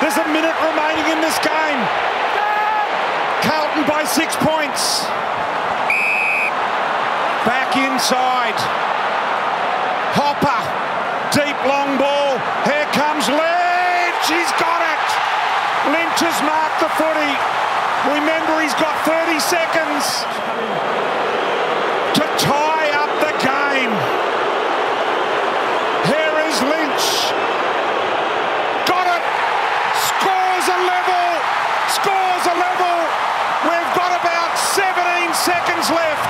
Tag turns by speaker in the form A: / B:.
A: There's a minute remaining in this game. Carlton by six points. Back inside. Hopper. Deep long ball. Here comes Lynch. He's got it. Lynch has marked the footy. Remember, he's got 30 seconds. seconds left.